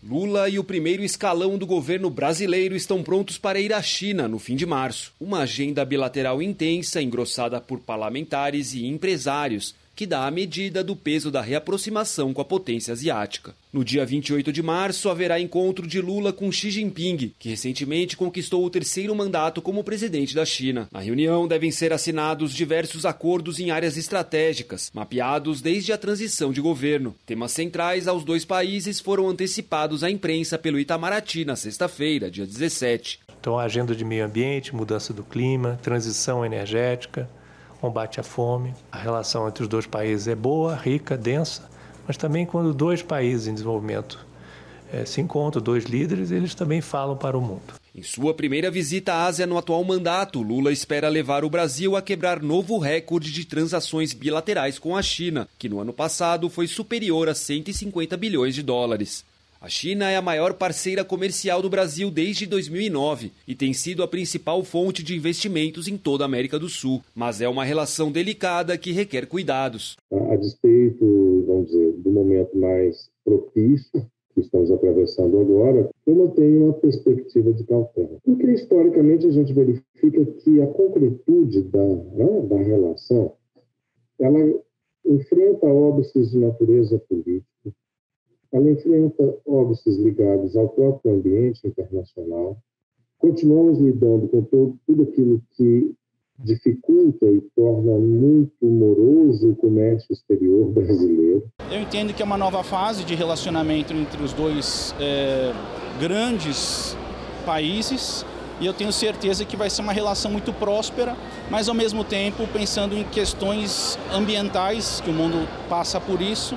Lula e o primeiro escalão do governo brasileiro estão prontos para ir à China no fim de março. Uma agenda bilateral intensa, engrossada por parlamentares e empresários, que dá a medida do peso da reaproximação com a potência asiática. No dia 28 de março, haverá encontro de Lula com Xi Jinping, que recentemente conquistou o terceiro mandato como presidente da China. Na reunião devem ser assinados diversos acordos em áreas estratégicas, mapeados desde a transição de governo. Temas centrais aos dois países foram antecipados à imprensa pelo Itamaraty na sexta-feira, dia 17. Então, a agenda de meio ambiente, mudança do clima, transição energética, combate à fome. A relação entre os dois países é boa, rica, densa, mas também quando dois países em desenvolvimento é, se encontram, dois líderes, eles também falam para o mundo. Em sua primeira visita à Ásia no atual mandato, Lula espera levar o Brasil a quebrar novo recorde de transações bilaterais com a China, que no ano passado foi superior a 150 bilhões de dólares. A China é a maior parceira comercial do Brasil desde 2009 e tem sido a principal fonte de investimentos em toda a América do Sul, mas é uma relação delicada que requer cuidados. A despeito, vamos dizer, do momento mais propício que estamos atravessando agora, eu mantenho uma perspectiva de cautela. Porque, historicamente, a gente verifica que a concretude da, né, da relação ela enfrenta óbices de natureza política, ela enfrenta óbices ligados ao próprio ambiente internacional. Continuamos lidando com todo, tudo aquilo que dificulta e torna muito moroso o comércio exterior brasileiro. Eu entendo que é uma nova fase de relacionamento entre os dois é, grandes países e eu tenho certeza que vai ser uma relação muito próspera, mas ao mesmo tempo pensando em questões ambientais, que o mundo passa por isso,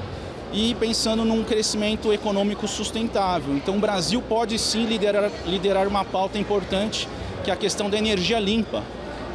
e pensando num crescimento econômico sustentável. Então, o Brasil pode sim liderar, liderar uma pauta importante, que é a questão da energia limpa.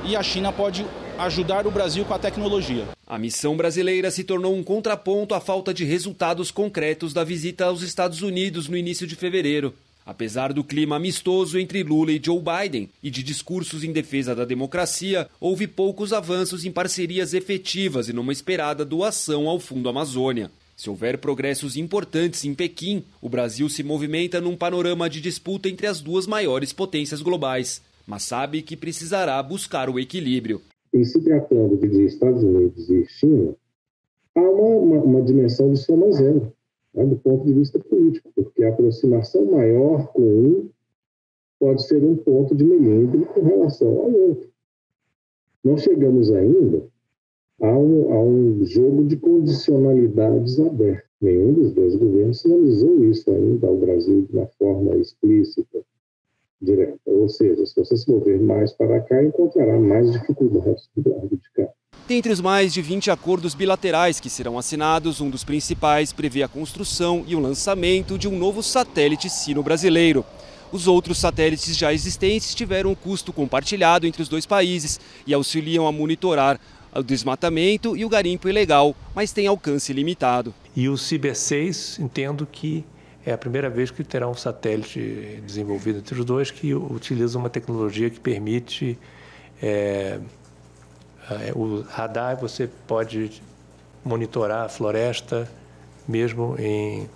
E a China pode ajudar o Brasil com a tecnologia. A missão brasileira se tornou um contraponto à falta de resultados concretos da visita aos Estados Unidos no início de fevereiro. Apesar do clima amistoso entre Lula e Joe Biden e de discursos em defesa da democracia, houve poucos avanços em parcerias efetivas e numa esperada doação ao Fundo Amazônia. Se houver progressos importantes em Pequim, o Brasil se movimenta num panorama de disputa entre as duas maiores potências globais, mas sabe que precisará buscar o equilíbrio. Em se tratando de Estados Unidos e China, há uma, uma, uma dimensão de soma zero, né, do ponto de vista político, porque a aproximação maior com um pode ser um ponto de melindre com relação ao outro. Não chegamos ainda há um, há um jogo de condicionalidades aberto. Nenhum dos dois governos sinalizou isso ainda ao Brasil de uma forma explícita, direta. Ou seja, se você se mover mais para cá, encontrará mais dificuldades do lado de cá. Dentre os mais de 20 acordos bilaterais que serão assinados, um dos principais prevê a construção e o lançamento de um novo satélite sino-brasileiro. Os outros satélites já existentes tiveram um custo compartilhado entre os dois países e auxiliam a monitorar o desmatamento e o garimpo ilegal, mas tem alcance limitado. E o CB6, entendo que é a primeira vez que terá um satélite desenvolvido entre os dois que utiliza uma tecnologia que permite é, é, o radar. Você pode monitorar a floresta mesmo em,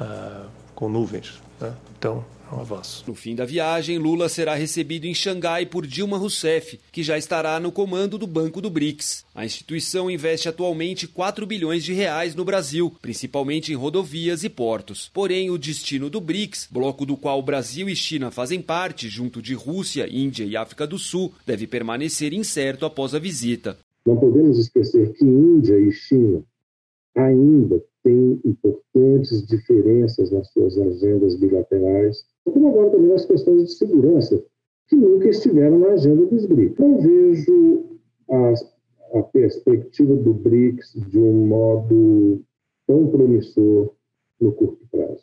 uh, com nuvens. Né? Então, é um avanço. No fim da viagem, Lula será recebido em Xangai por Dilma Rousseff, que já estará no comando do Banco do BRICS. A instituição investe atualmente 4 bilhões de reais no Brasil, principalmente em rodovias e portos. Porém, o destino do BRICS, bloco do qual Brasil e China fazem parte, junto de Rússia, Índia e África do Sul, deve permanecer incerto após a visita. Não podemos esquecer que Índia e China ainda têm importantes diferenças nas suas agendas bilaterais como agora também as questões de segurança, que nunca estiveram na agenda dos BRICS. Não vejo a, a perspectiva do BRICS de um modo tão promissor no curto prazo.